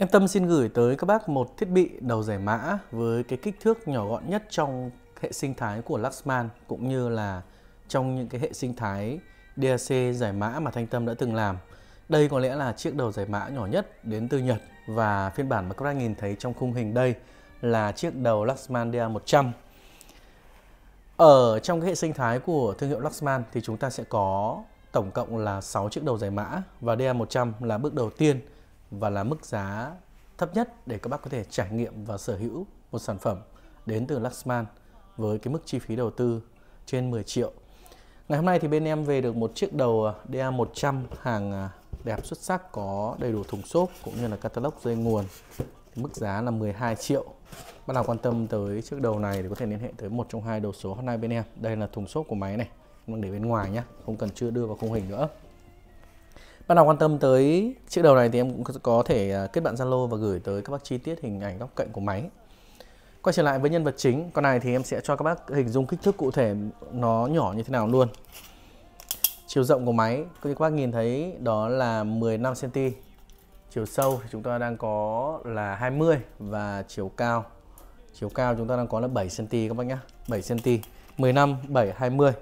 Em Tâm xin gửi tới các bác một thiết bị đầu giải mã với cái kích thước nhỏ gọn nhất trong hệ sinh thái của Luxman cũng như là trong những cái hệ sinh thái DAC giải mã mà Thanh Tâm đã từng làm. Đây có lẽ là chiếc đầu giải mã nhỏ nhất đến từ Nhật và phiên bản mà các bác nhìn thấy trong khung hình đây là chiếc đầu Luxman DA100. Ở trong cái hệ sinh thái của thương hiệu Luxman thì chúng ta sẽ có tổng cộng là 6 chiếc đầu giải mã và DA100 là bước đầu tiên và là mức giá thấp nhất để các bác có thể trải nghiệm và sở hữu một sản phẩm đến từ Luxman với cái mức chi phí đầu tư trên 10 triệu. Ngày hôm nay thì bên em về được một chiếc đầu DA100 hàng đẹp xuất sắc có đầy đủ thùng xốp cũng như là catalog dây nguồn. Mức giá là 12 triệu. Bạn nào quan tâm tới chiếc đầu này thì có thể liên hệ tới một trong hai đầu số hotline bên em. Đây là thùng xốp của máy này, đang để bên ngoài nhé, không cần chưa đưa vào khung hình nữa. Bạn nào quan tâm tới chiếc đầu này thì em cũng có thể à, kết bạn Zalo và gửi tới các bác chi tiết hình ảnh góc cạnh của máy. Quay trở lại với nhân vật chính, con này thì em sẽ cho các bác hình dung kích thước cụ thể nó nhỏ như thế nào luôn. Chiều rộng của máy, các bác nhìn thấy đó là 15 cm. Chiều sâu thì chúng ta đang có là 20 và chiều cao chiều cao chúng ta đang có là 7 cm các bác nhá 7 cm 15 7 20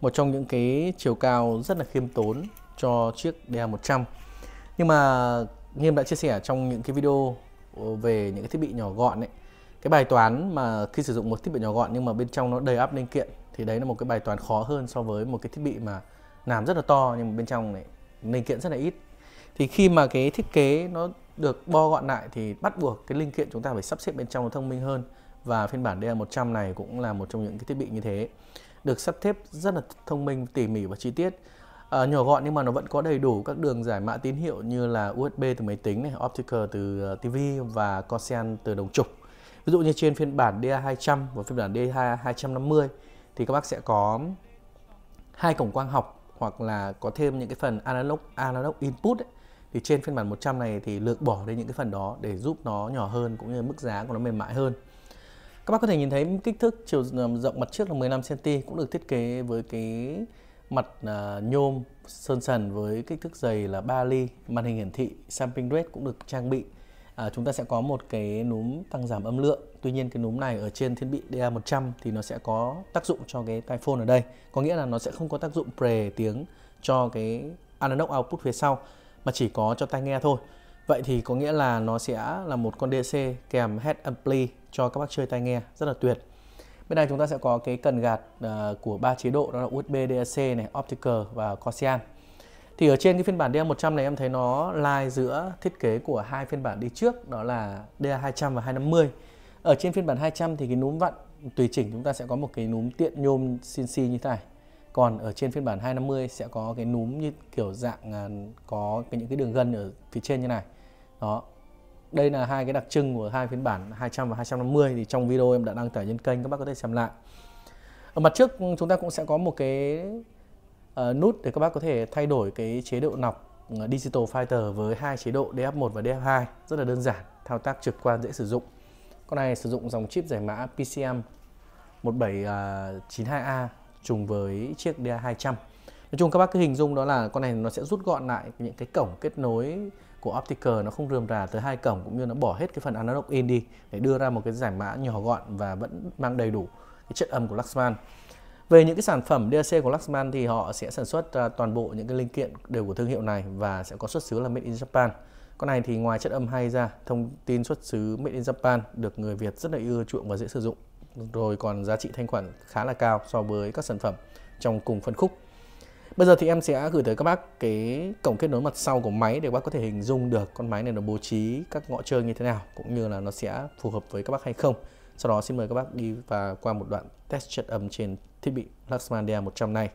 một trong những cái chiều cao rất là khiêm tốn cho chiếc DA100 nhưng mà Nghiêm đã chia sẻ trong những cái video ờ, về những cái thiết bị nhỏ gọn ấy. Cái bài toán mà khi sử dụng một thiết bị nhỏ gọn nhưng mà bên trong nó đầy ắp linh kiện thì đấy là một cái bài toán khó hơn so với một cái thiết bị mà làm rất là to nhưng mà bên trong này linh kiện rất là ít. Thì khi mà cái thiết kế nó được bo gọn lại thì bắt buộc cái linh kiện chúng ta phải sắp xếp bên trong nó thông minh hơn. Và phiên bản DA100 này cũng là một trong những cái thiết bị như thế, được sắp xếp rất là thông minh, tỉ mỉ và chi tiết à, nhỏ gọn nhưng mà nó vẫn có đầy đủ các đường giải mã tín hiệu như là USB từ máy tính này, optical từ ờ, TV và coaxial từ đồng trục ví dụ như trên phiên bản DA200 và phiên bản DA250 thì các bác sẽ có hai cổng quang học hoặc là có thêm những cái phần analog analog input ấy. thì trên phiên bản 100 này thì lược bỏ đi những cái phần đó để giúp nó nhỏ hơn cũng như mức giá của nó mềm mại hơn các bác có thể nhìn thấy kích thước chiều rộng mặt trước là 15 cm cũng được thiết kế với cái mặt uh, nhôm sơn sần với kích thước dày là 3 ly. Màn hình hiển thị sampling rate cũng được trang bị. À, chúng ta sẽ có một cái núm tăng giảm âm lượng. Tuy nhiên cái núm này ở trên thiết bị DA100 thì nó sẽ có tác dụng cho cái tai phone ở đây. Có nghĩa là nó sẽ không có tác dụng pre tiếng cho cái analog output phía sau mà chỉ có cho tai nghe thôi. Vậy thì có nghĩa là nó sẽ là một con DC kèm head ampli cho các bác chơi tai nghe. Rất là tuyệt bên này chúng ta sẽ có cái cần gạt uh, của ba chế độ đó là USB DAC này optical và Cosian thì ở trên cái phiên bản DA100 này em thấy nó lai giữa thiết kế của hai phiên bản đi trước đó là DA200 và 250 ở trên phiên bản 200 thì cái núm vặn tùy chỉnh chúng ta sẽ có một cái núm tiện nhôm CNC như thế này. Còn ở trên phiên bản 250 sẽ có cái núm như kiểu dạng à, có cái những cái đường gân ở phía trên như này. Đó đây là hai cái đặc trưng của hai phiên bản 200 và 250 thì trong video em đã đăng tải trên kênh các bác có thể xem lại. Ở mặt trước chúng ta cũng sẽ có một cái uh, nút để các bác có thể thay đổi cái chế độ nọc ờ, Digital Fighter với hai chế độ DF1 và DF2 rất là đơn giản thao tác trực quan dễ sử dụng. Con này sử dụng dòng chip giải mã PCM 1792A à, trùng với chiếc DA200 Nói chung các bác cứ hình dung đó là con này nó sẽ rút gọn lại những cái cổng kết nối của optical nó không rườm rà tới hai cổng cũng như nó bỏ hết cái phần analog in đi để đưa ra một cái giải mã nhỏ gọn và vẫn mang đầy đủ cái chất âm của Luxman. Về những cái sản phẩm DAC của Luxman thì họ sẽ sản xuất uh, toàn bộ những cái linh kiện đều của thương hiệu này và sẽ có xuất xứ là made in Japan. Con này thì ngoài chất âm hay ra, thông tin xuất xứ made in Japan được người Việt rất là ưa chuộng và dễ sử dụng. Rồi còn giá trị thanh khoản khá là cao so với các sản phẩm trong cùng phân khúc. Bây giờ thì em sẽ gửi tới các bác cái cổng kết nối mặt sau của máy để các bác có thể hình dung được con máy này nó bố trí các ngõ chơi như thế nào, cũng như là nó sẽ phù hợp với các bác hay không. Sau đó xin mời các bác đi và qua một đoạn test chất âm trên thiết bị Luxman DA100 này.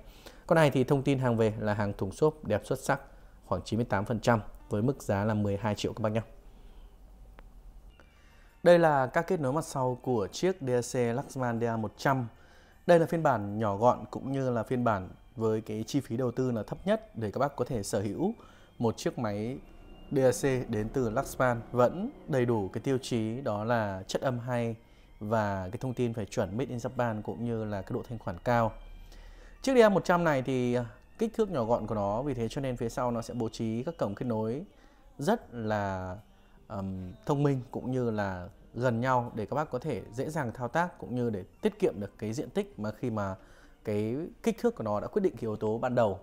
Con này thì thông tin hàng về là hàng thùng xốp đẹp xuất sắc, khoảng 98% với mức giá là 12 triệu các bác nhé. Đây là các kết nối mặt sau của chiếc DAC Luxman DA100. Đây là phiên bản nhỏ gọn cũng như là phiên bản với cái chi phí đầu tư là thấp nhất để các bác có thể sở hữu một chiếc máy DAC đến từ Luxman vẫn đầy đủ cái tiêu chí đó là chất âm hay và cái thông tin phải chuẩn made in Japan cũng như là cái độ thanh khoản cao. Chiếc DA100 này thì à, kích thước nhỏ gọn của nó vì thế cho nên phía sau nó sẽ bố trí các cổng kết nối rất là um, thông minh cũng như là gần nhau để các bác có thể dễ dàng thao tác cũng như để tiết kiệm được cái diện tích mà khi mà cái kích thước của nó đã quyết định cái yếu tố ban đầu.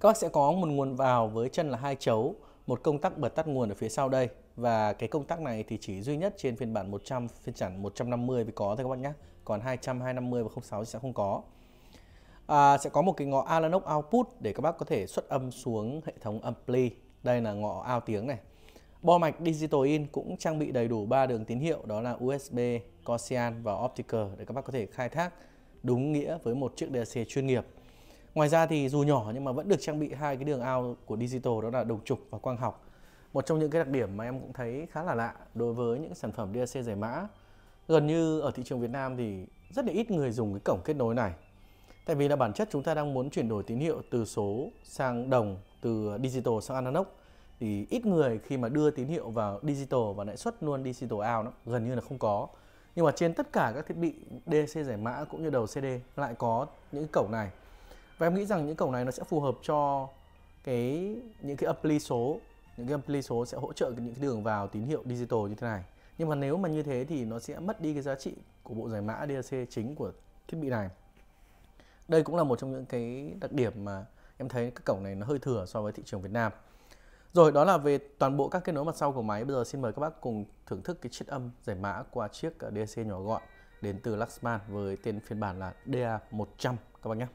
Các bác sẽ có một nguồn vào với chân là hai chấu, một công tắc bật tắt nguồn ở phía sau đây và cái công tắc này thì chỉ duy nhất trên phiên bản 100, phiên bản 150 mới có thôi các bác nhé. Còn 200, 250 và 06 thì sẽ không có. À, sẽ có một cái ngõ analog output để các bác có thể xuất âm xuống hệ thống ampli. Đây là ngõ out tiếng này. Bo mạch Digital In cũng trang bị đầy đủ 3 đường tín hiệu đó là USB, Cosian và Optical để các bác có thể khai thác đúng nghĩa với một chiếc DAC chuyên nghiệp. Ngoài ra thì dù nhỏ nhưng mà vẫn được trang bị hai cái đường out của Digital đó là đồng trục và quang học. Một trong những cái đặc điểm mà em cũng thấy khá là lạ đối với những sản phẩm DAC giải mã. Gần như ở thị trường Việt Nam thì rất là ít người dùng cái cổng kết nối này. Tại vì là bản chất chúng ta đang muốn chuyển đổi tín hiệu từ số sang đồng, từ digital sang analog thì ít người khi mà đưa tín hiệu vào digital và lại xuất luôn digital out nó gần như là không có nhưng mà trên tất cả các thiết bị DC giải mã cũng như đầu CD lại có những cổng này. Và em nghĩ rằng những cổng này nó sẽ phù hợp cho cái, những cái ampli số, những cái ampli số sẽ hỗ trợ những cái đường vào tín hiệu digital như thế này. Nhưng mà nếu mà như thế thì nó sẽ mất đi cái giá trị của bộ giải mã DAC chính của thiết bị này. Đây cũng là một trong những cái đặc điểm mà em thấy các cổng này nó hơi thừa so với thị trường Việt Nam rồi, đó là về toàn bộ các kết nối mặt sau của máy. Bây giờ xin mời các bác cùng thưởng thức cái chiếc âm giải mã qua chiếc ờ, DAC nhỏ gọn đến từ Luxman với tên phiên bản là DA100 các bác nhé.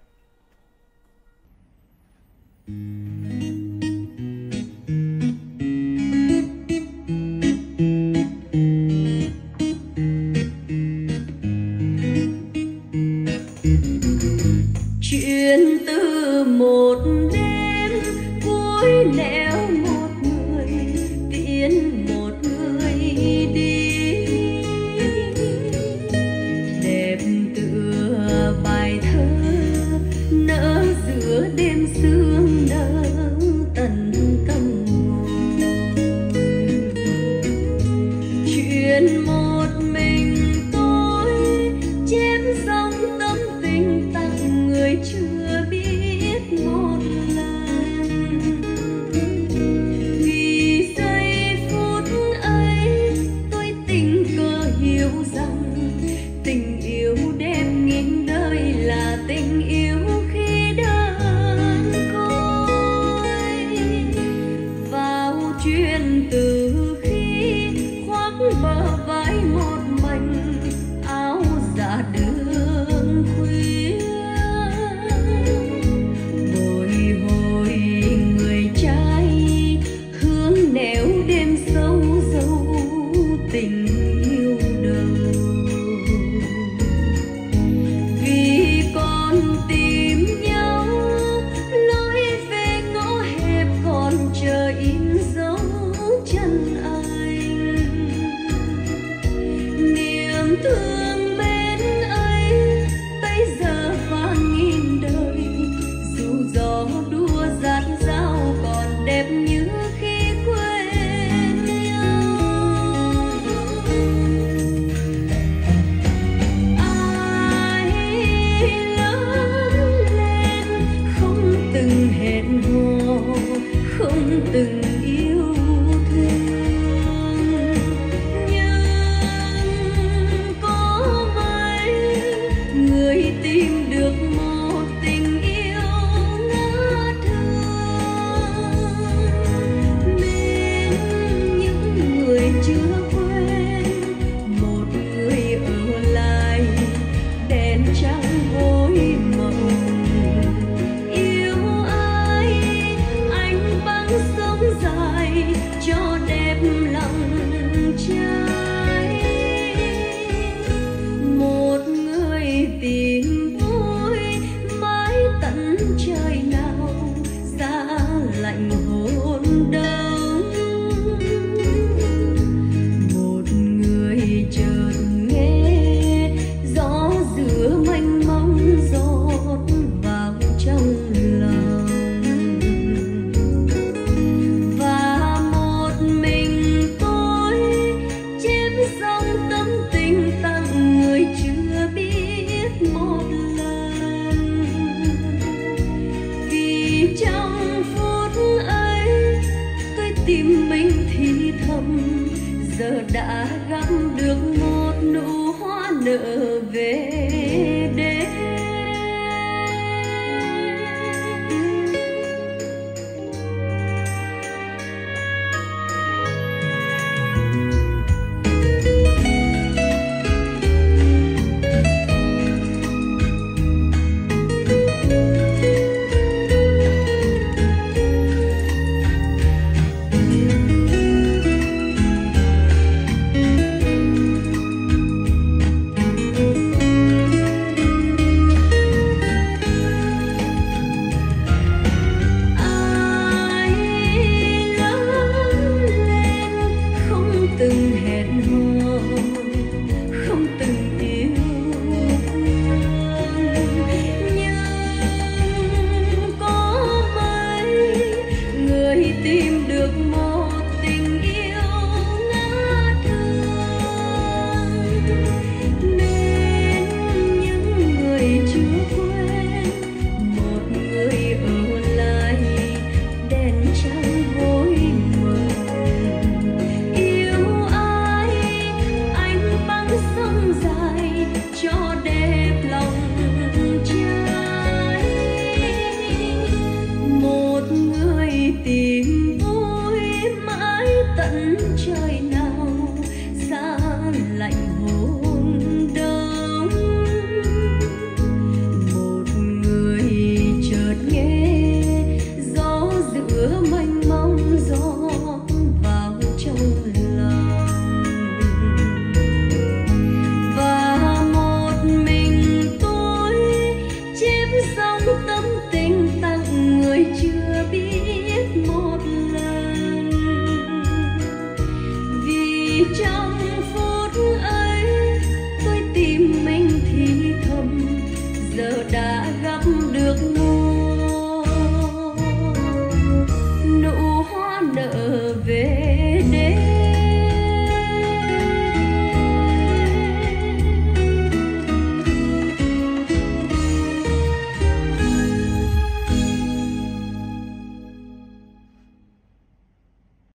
Cho đêm